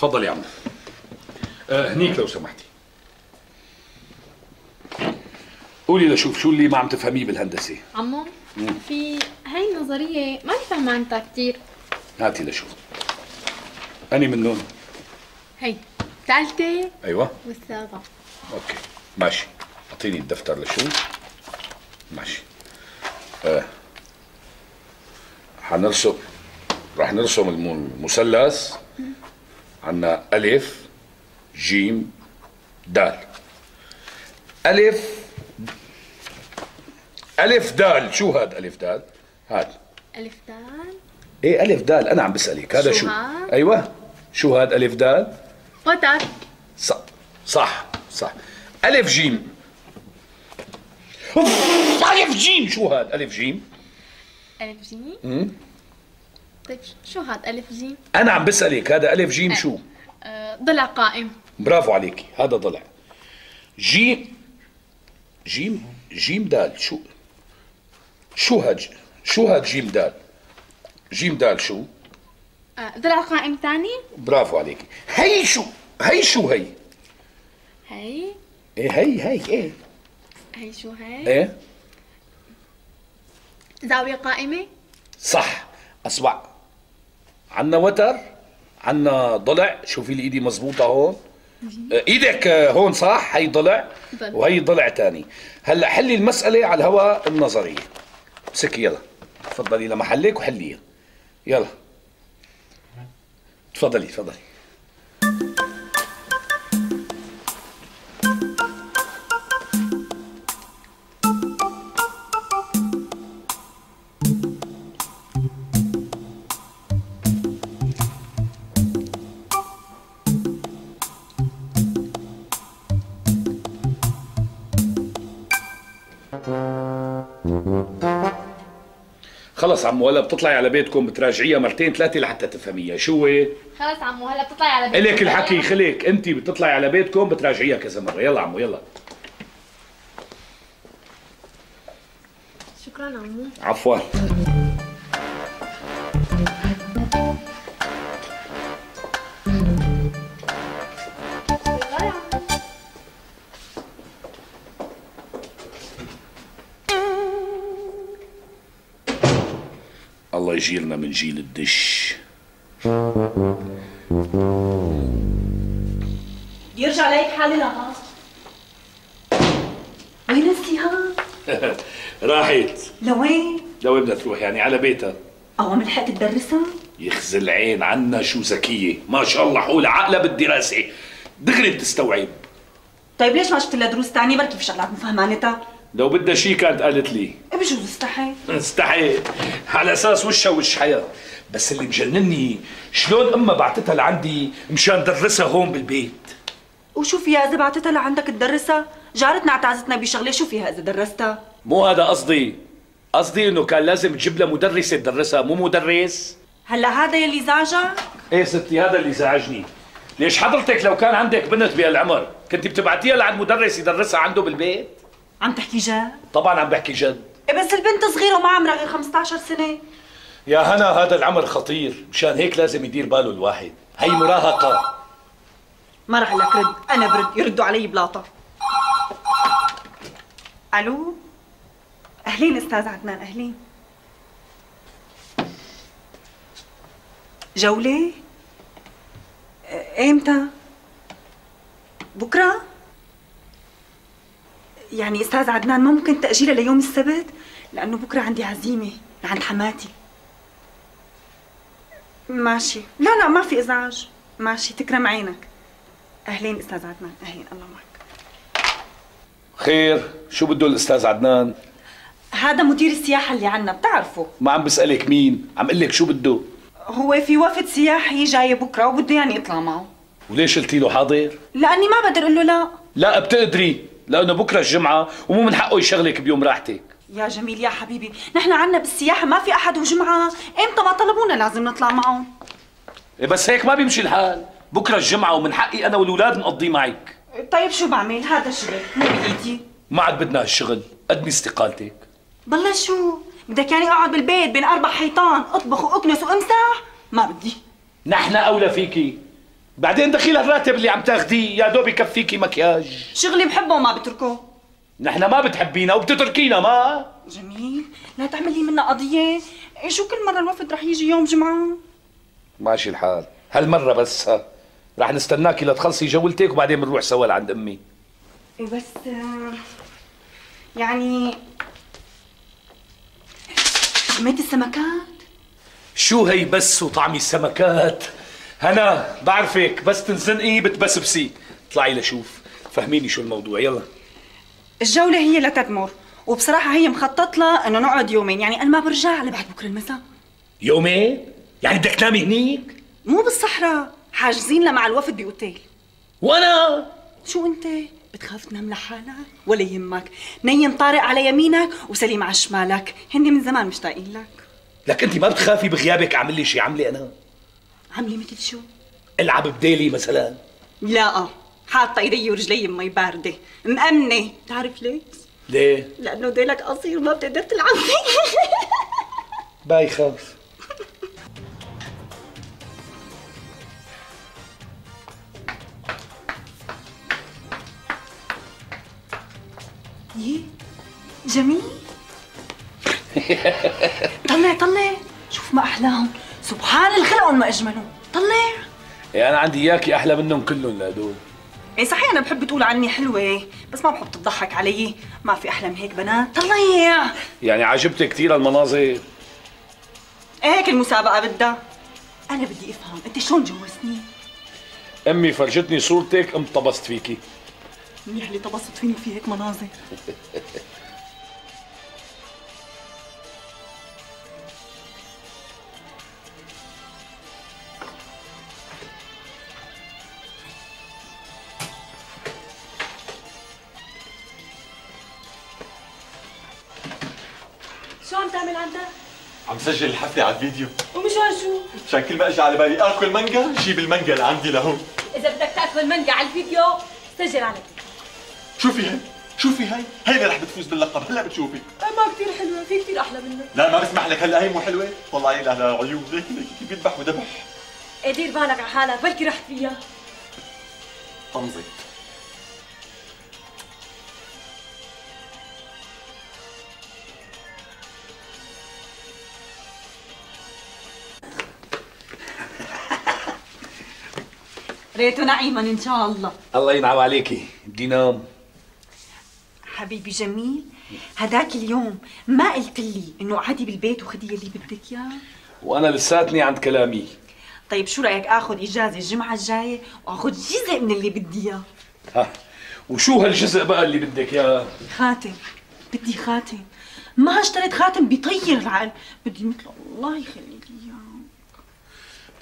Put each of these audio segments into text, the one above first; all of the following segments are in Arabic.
تفضل يا عم. آه هنيك لو سمحتي. قولي لشوف شو اللي ما عم تفهميه بالهندسة. عمو في هاي النظرية ما بفهم عنها كتير. هاتي لشوف. اني منهم هي الثالثة أيوه. والسابعة. أوكي. ماشي. أعطيني الدفتر لشوف ماشي. آه. حنرسم راح نرسم الم- المثلث. عنا ألف جيم دال. ألف ألف دال. شو هاد ألف دال؟ هاد. ألف دال. إيه ألف دال. أنا عم بسألك. هذا شو؟ شو؟ هاد؟ أيوه. شو هاد ألف دال؟ قطر صح. صح. صح. ألف جيم. ألف جيم. شو هاد؟ ألف جيم؟ ألف جيم. طيب شو هاد ألف جيم؟ أنا عم بسألك هذا ألف جيم شو؟ أه ضلع قائم. برافو عليكي هذا ضلع. جيم جيم جيم دال شو؟ شو هاد شو هاد جيم دال؟ جيم دال شو؟ أه ضلع قائم تاني؟ برافو عليكي هي شو؟ هي شو هي؟ هي؟ إيه هي هي إيه هي شو هي؟ إيه. زاوية قائمة؟ صح. اصبع عنا وتر عنا ضلع. شوفي لي إيدي مزبوطه هون. إيدك هون صح؟ هي ضلع. وهي ضلع تاني. هلأ حلي المسألة على الهواء النظرية. امسكي يلا. تفضلي لمحلك وحليها. يلا. تفضلي تفضلي. خلص عمو هلا بتطلعي على بيتكم بتراجعيها مرتين ثلاثة لحتى تفهميها. شو هي؟ خلص عمو هلا بتطلعي على بيتك إلك الحكي خليك. انت بتطلعي على بيتكم بتراجعيها كذا مرة. يلا عمو يلا. شكرا عمو. عفوا. الله يجيرنا من جيل الدش. يرجع لهيك حالي لها وين نسيها؟ راحت. لوين؟ لوين بدها تروح؟ يعني على بيتها. قوام لحقت تدرسها؟ يخزل عين عنا شو ذكية. ما شاء الله حول عقلها بالدراسة. دغري بتستوعب. طيب ليش ما شفت لها دروس تانية؟ بركي في شغلات مفهمانتها؟ لو بدها شي كانت قالت لي. بجوز استحي. استحي. على أساس وشها وش حياة. بس اللي مجنني شلون أمها بعتتها لعندي مشان درسها هون بالبيت. وشو فيها إذا بعتتها لعندك تدرسها؟ جارتنا اعتازتنا بشغلة شو فيها إذا درستها؟ مو هذا قصدي. قصدي إنه كان لازم تجيب لها مدرسة تدرسها مو مدرس. هلا هذا يلي زعجك؟ إيه ستي هذا اللي زعجني. ليش حضرتك لو كان عندك بنت بهالعمر كنت بتبعتيها لعند مدرس يدرسها عنده بالبيت؟ عم تحكي جد؟ طبعا عم بحكي جد. إيه بس البنت صغيرة وما عمرها غير 15 سنة. يا هنا هذا العمر خطير. مشان هيك لازم يدير باله الواحد. هي مراهقة. ما رح لك رد. أنا برد. يردوا علي بلاطة. ألو؟ أهلين أستاذ عدنان أهلين. جولة؟ إيه، ايمتى؟ يعني أستاذ عدنان ما ممكن تأجيلها ليوم السبت؟ لأنه بكرة عندي عزيمة لعند حماتي. ماشي. لا لا ما في إزعاج. ماشي تكرم عينك. أهلين أستاذ عدنان أهلين الله معك. خير. شو بده الأستاذ عدنان؟ هذا مدير السياحة اللي عنا بتعرفه؟ ما عم بسألك مين عم قل لك شو بده؟ هو في وفد سياحي جاي بكرة وبده يعني يطلع معه. وليش قلتي له حاضر؟ لأني ما بقدر أقول له لا. لا بتقدري. لأنه بكرة الجمعة ومو من حقه يشغلك بيوم راحتك. يا جميل يا حبيبي نحن عنا بالسياحة ما في أحد وجمعة. إمتى ما طلبونا لازم نطلع معهم. إيه بس هيك ما بيمشي الحال. بكرة الجمعة ومن حقي أنا والولاد نقضي معك. طيب شو بعمل؟ هذا شغل مو بإيدي. ما عاد بدنا هالشغل. قدمي استقالتك. بالله شو بدك يعني أقعد بالبيت بين أربع حيطان أطبخ وأكنس وأمسح؟ ما بدي. نحن أولى فيكي. بعدين دخيل الراتب اللي عم تاخديه يا دوب يكفيكي مكياج. شغلي بحبه وما بتركه. نحن ما بتحبينا وبتتركينا ما. جميل. لا تعمل لي منها قضية. إيه شو كل مرة الوفد رح يجي يوم جمعة؟ ماشي الحال. هالمرة بس ها. رح نستناكي لتخلصي جولتك وبعدين بنروح سوا لعند أمي. إيه بس آه، يعني سميت السمكات؟ شو هي بس وطعمي السمكات؟ هنا بعرفك بس تنزنقي بتبسبسي. اطلعي لشوف. فهميني شو الموضوع. يلا. الجولة هي لتدمر وبصراحة هي مخطط لها إنه نقعد يومين. يعني أنا ما برجع لبعد بكرة المساء. يومين؟ يعني بدك تنامي هنيك؟ مو بالصحراء. حاجزين لها مع الوفد بأوتيل. وأنا؟ شو أنت؟ بتخاف تنام لحالك ولا يهمك. نيم طارق على يمينك وسليم على شمالك. هن من زمان مشتاقين لك. لك أنت ما بتخافي بغيابك. اعمل لي شي. عملي أنا. عامله مثل شو؟ العب بديلي مثلا. لا حاطة إيدي ورجلي بمي باردة. مأمنة. بتعرف ليش؟ ليه؟ لأنه ديلك قصير ما بتقدر تلعب. فيه باي خاف يي جميل. طلع طلع. شوف ما أحلاهم. سبحان الخلق وما اجملهم طلع. يعني أنا عندي اياكي أحلى منهم كلهم لهدول إيه صحيح أنا بحب تقول عني حلوة بس ما بحب تضحك علي. ما في أحلى من هيك بنات طلع. يعني عجبتك كثير المناظر؟ إيه هيك المسابقة بدها. أنا بدي أفهم أنت شلون جوزتني؟ أمي فرجتني صورتك انطبست فيكي. منيح اللي طبست فيني في هيك مناظر. عم سجل الحفلة على الفيديو. ومشان شو؟ مشان كل ما أجي على بالي آكل مانجا جيب المانجا لعندي لهون. إذا بدك تأكل مانجا على الفيديو سجل على شوفي هي شوفي هي هي اللي رح بتفوز باللقب هلا بتشوفي. ما كثير حلوة في كثير أحلى منك لا ما بسمح لك هلا هي مو حلوة. طلعي لها عيون. ليك ليك كيف يذبح وذبح. إيه دير بالك على حالك بلكي رحت فيها. طمزي ريته نعيما إن شاء الله. الله ينعم عليكي. بدي نام. حبيبي جميل هداك اليوم ما قلت لي إنه قعدي بالبيت وخدي اللي بدك إياه؟ وأنا لساتني عند كلامي. طيب شو رأيك آخذ إجازة الجمعة الجاية وآخذ جزء من اللي بدي إياه؟ ها. وشو هالجزء بقى اللي بدك إياه؟ خاتم. بدي خاتم. ما اشتريت خاتم بيطير العقل. بدي مثله الله يخلي لي اياه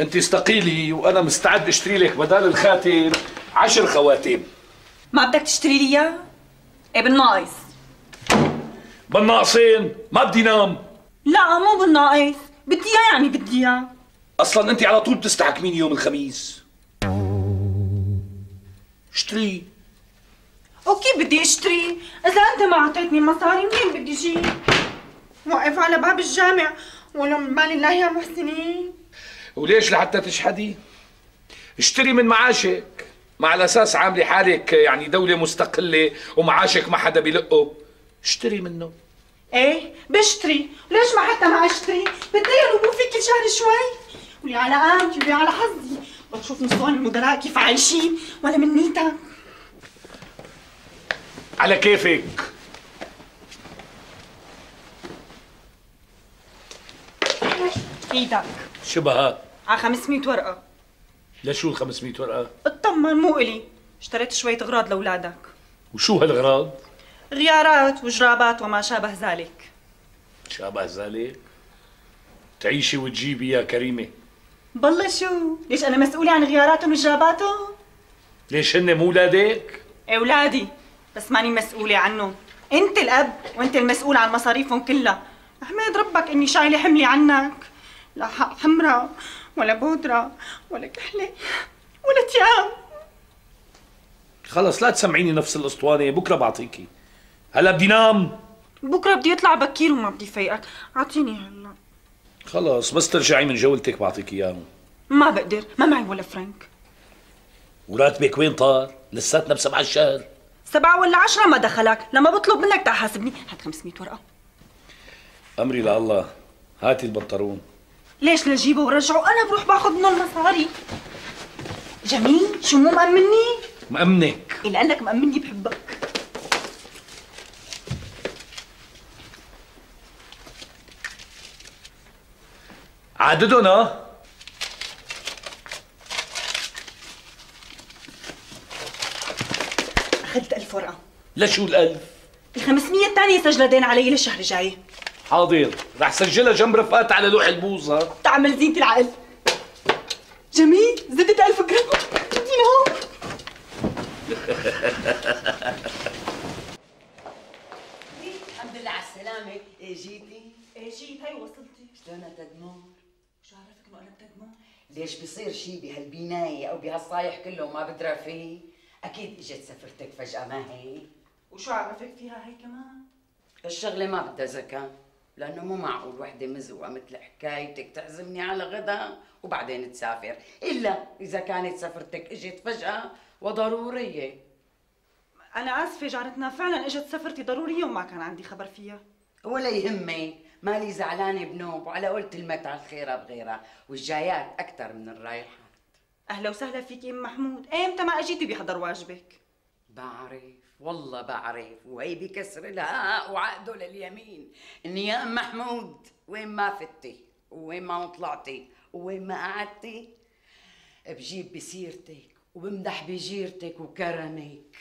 انت استقيلي وأنا مستعد اشتري لك بدال الخاتم عشر خواتيم. ما بدك تشتري لي اياه؟ إيه بالناقص. بالناقصين؟ ما بدي نام. لا مو بالناقص. بدي اياه يعني بدي اياه. أصلا أنت على طول بتستحكميني يوم الخميس. اشتري. وكيف بدي اشتري؟ إذا أنت ما أعطيتني مصاري منين بدي أجيب واقف على باب الجامع ولو من مال الله يا محسنين. وليش لحتى تشحدي؟ اشتري من معاشك. مع الأساس عاملة حالك يعني دولة مستقلة ومعاشك ما حدا بيلقه. اشتري منه. إيه؟ بشتري. ليش ما حتى ما أشتري؟ بتضايق ومو في كل شهر شوي. ولي على قامتي ولي على حظي. بشوف نسوان المدراء كيف عايشين. ولا من نيتك على كيفك. إيدك. شبهات على 500 ورقة. لشو ال 500 ورقة؟ اطمن مو إلي. اشتريت شوية اغراض لأولادك. وشو هالغراض؟ غيارات وجرابات وما شابه ذلك. شابه ذلك؟ تعيشي وتجيبي يا كريمة. بالله شو؟ ليش أنا مسؤولة عن غياراتهم وجراباتهم؟ ليش هن مو ولادك أولادي. بس ماني مسؤولة عنهم. أنت الأب وأنت المسؤول عن مصاريفهم كلها. أحمد ربك إني شايلة حملي عنك. لا حق حمرا ولا بودرة ولا كحلة ولا تياب خلص لا تسمعيني نفس الأسطوانة بكرة بعطيكي هلا بدي نام. بكرة بدي اطلع بكير وما بدي فيقك أعطيني هلا. خلص بس ترجعي من جولتك بعطيك إياهم. ما بقدر ما معي ولا فرنك. وراتبك وين طار؟ لساتنا بسبع الشهر سبعة ولا عشرة؟ ما دخلك. لما بطلب منك تحاسبني هات 500 ورقة. أمري لله. هاتي البنطلون. ليش لجيبه ورجعه أنا بروح باخذ منه المصاري جميل شو مو مأمني؟ مأمنك إلا أنك مأمني بحبك عددهم ها؟ أخذت ألف ورقة لشو الألف؟ ال 500 الثانية سجل دين علي للشهر الجاي حاضر رح سجلها جنب رفقات على لوح البوز ها؟ تعمل زينة العقل جميل زدت ألف جرام ادينا هون الحمد لله على السلامة إيه جيتي؟ إيه جيت هي وصلتي شلونها تدمر؟ شو عرفك انه أنا بتدمر؟ ليش بصير شي بهالبناية أو بهالصايح كله وما بدرى فيه؟ أكيد إجت سفرتك فجأة ما هي؟ وشو عرفك فيها هي كمان؟ الشغلة ما بدها ذكاء لأنه مو معقول وحدة مزوقة مثل حكايتك تعزمني على غدا وبعدين تسافر. إلا إذا كانت سفرتك إجت فجأة وضرورية. أنا آسفة جارتنا فعلا إجت سفرتي ضرورية وما كان عندي خبر فيها. ولا يهمك مالي زعلانة بنوب وعلى قولة المتع الخيرة بغيرها. والجايات أكثر من الرايحات. أهلا وسهلا فيك أم محمود. ايمتى ما اجيتي بيحضر واجبك؟ بعرف. والله بعرف وهي بكسر الهاء وعقده لليمين. اني يا ام محمود وين ما فتي؟ وين ما طلعتي؟ وين ما قعدتي؟ بجيب بسيرتك وبمدح بجيرتك وكرمك.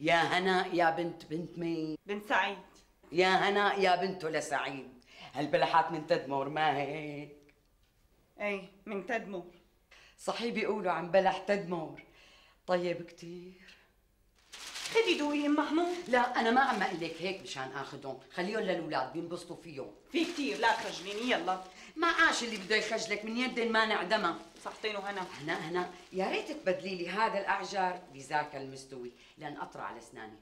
يا هناء يا بنت بنت مين؟ بنت سعيد. يا هناء يا بنته لسعيد هالبلحات من تدمر ما هيك؟ إيه من تدمر. صحيح بيقولوا عن بلح تدمر. طيب كتير. خدي دوقي ام محمود لا أنا ما عم أقول لك هيك مشان آخذهم. خليهم للأولاد بينبسطوا فيهم. في كتير لا تخجليني يلا. ما عاش اللي بده يخجلك من يد ما نعدمها صحتين وهنا هنا هنا. يا ريت تبدلي لي هذا الأعجار بذاك المستوي لأن أطرى على أسناني.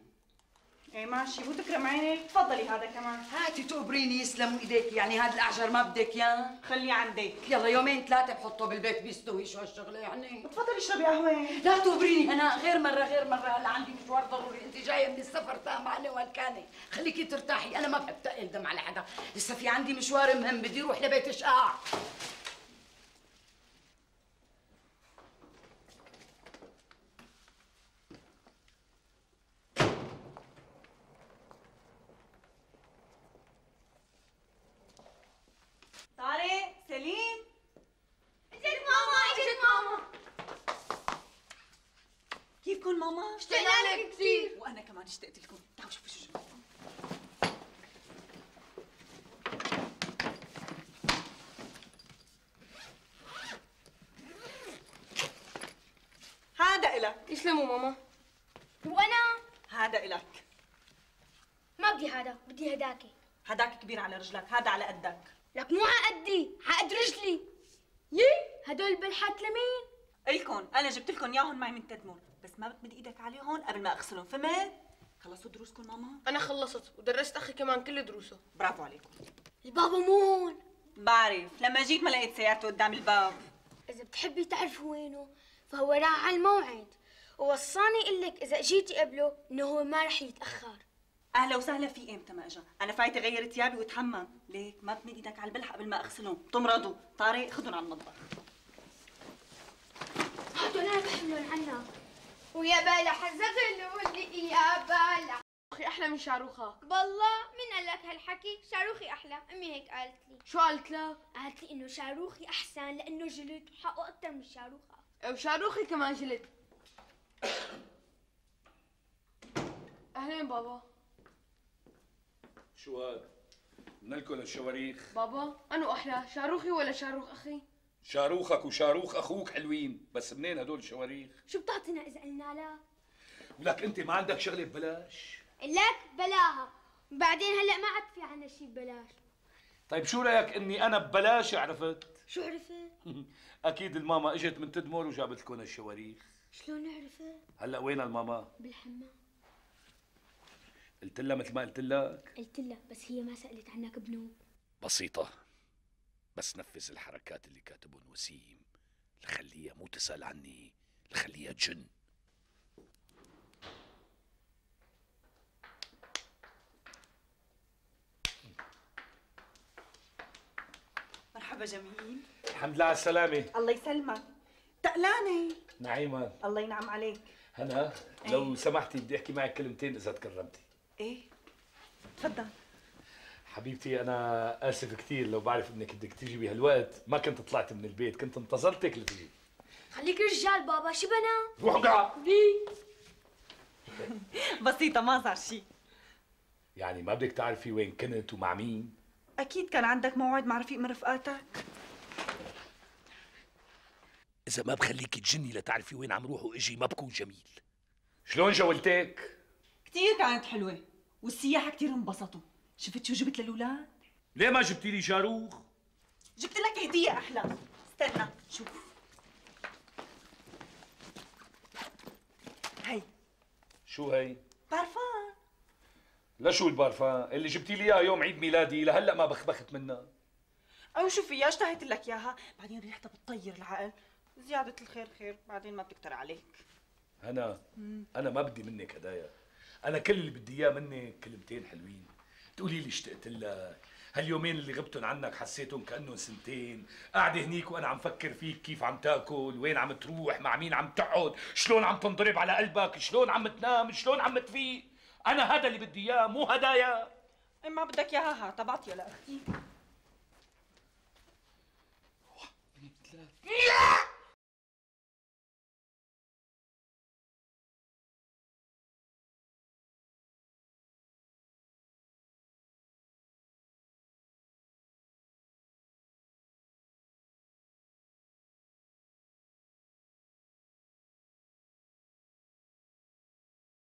إيه ماشي وتكرم عينك تفضلي هذا كمان. هاتي تقبريني يسلموا إيديك يعني هذا الاعجار ما بدك اياه خليه عندك. يلا يومين ثلاثة بحطه بالبيت بيستوي شو هالشغلة يعني. تفضلي اشربي قهوة. لا تقبريني هنا غير مرة غير مرة هلا عندي مشوار ضروري أنت جاية من السفر تامعني وهالكانة خليكي ترتاحي أنا ما بحب تقل دم على حدا. لسه في عندي مشوار مهم بدي أروح لبيت اشقاع طارق سليم اجت ماما اجت ماما كيفكم ماما؟ اشتقنا لك كثير وأنا كمان اشتقت لكم. تعالوا شوفوا شو جبت هذا إلك. يسلموا ماما. وأنا؟ هذا إلك. ما بدي هذا. بدي هداكي هداك كبير على رجلك هذا على قدك. لك مو عقدي عقد رجلي. يي. هدول بلحات لمين إلكن. أنا جبت لكم إياهم معي من تدمر. بس ما بتمد إيدك عليهم قبل ما أغسلهم فهمت؟ خلصوا دروسكم ماما؟ أنا خلصت ودرست أخي كمان كل دروسه. برافو عليكم. البابا مو هون بعرف لما جيت ما لقيت سيارته قدام الباب. إذا بتحبي تعرفوا وينه فهو راح على الموعد. ووصاني أقول لك إذا أجيتي قبله إنه هو ما رح يتأخر. أهلا وسهلا في إمتى ما إجا؟ أنا فايتة غير ثيابي واتحمم ليك ما بتمد إيدك على البلح قبل ما أغسلهم. تمرضوا. طارق خذهم على المطبخ. هدول أنا بحملهم عنا. ويا بلح زغلوا لي يا بلح أخي أحلى من شاروخك بالله من قال لك هالحكي؟ شاروخي أحلى. أمي هيك قالت لي. شو قالت لك قالت لي إنه شاروخي أحسن لأنه جلد وحقه أكثر من شاروخها وشاروخي كمان جلد. أهلين بابا. شو هاد؟ بدنا لكم الشواريخ. بابا أنو أحلى شاروخي ولا شاروخ أخي؟ شاروخك وشاروخ أخوك حلوين بس منين هدول الشواريخ؟ شو بتعطينا إذا قلنا لك ولك أنت ما عندك شغلة ببلاش؟ لك بلاها بعدين هلأ ما عاد في عنا شيء ببلاش. طيب شو رأيك إني أنا ببلاش عرفت؟ شو عرفت؟ أكيد الماما إجت من تدمر وجابت لكم الشواريخ. شلون عرفت هلأ وين الماما؟ بالحمام. قلت لها مثل ما قلت لك. قلت لها بس هي ما سألت عنك بنوب. بسيطة. بس نفذ الحركات اللي كاتبهم وسيم لخليها مو تسأل عني لخليها جن. مرحبا جميل. الحمد لله على السلامة. الله يسلمك. تقلانة. نعيمة الله ينعم عليك. هنا لو إيه؟ سمحتي بدي أحكي معك كلمتين إذا تكرمتي. إيه. تفضل. حبيبتي أنا آسف كثير لو بعرف إنك بدك تيجي بهالوقت. ما كنت طلعت من البيت كنت انتظرتك لتجي خليك رجال بابا شو بنا؟ روح قاعد بسيطة ما صار شيء يعني ما بدك تعرفي وين كنت ومع مين؟ أكيد كان عندك موعد مع رفيق من رفقاتك. إذا ما بخليكي تجني لتعرفي وين عم روح واجي ما بكون جميل. شلون جولتك؟ كثير كانت حلوة والسياح كثير انبسطوا. شفت شو جبت للولاد؟ ليه ما جبتي لي شاروخ جبت لك هدية أحلى. استنى شوف. هي شو هي بارفان. لا شو البارفان؟ اللي جبتي لي إياه يوم عيد ميلادي لهلا ما بخبخت منها أو شوف فيها اشتهيت لك إياها. بعدين ريحتها بتطير العقل. زيادة الخير خير بعدين ما بتكتر عليك. أنا؟ أنا ما بدي منك هدايا. أنا كل اللي بدي إياه منك كلمتين حلوين. تقولي لي اشتقت لك هاليومين اللي غبتن عنك حسيتهم كأنهم سنتين. قاعدة هنيك وأنا عم فكر فيك كيف عم تأكل وين عم تروح مع مين عم تقعد شلون عم تنضرب على قلبك شلون عم تنام شلون عم تفيق. أنا هذا اللي بدي إياه مو هدايا. ما بدك إياها تبعتي لأختي. واحد اثنين ثلاثة.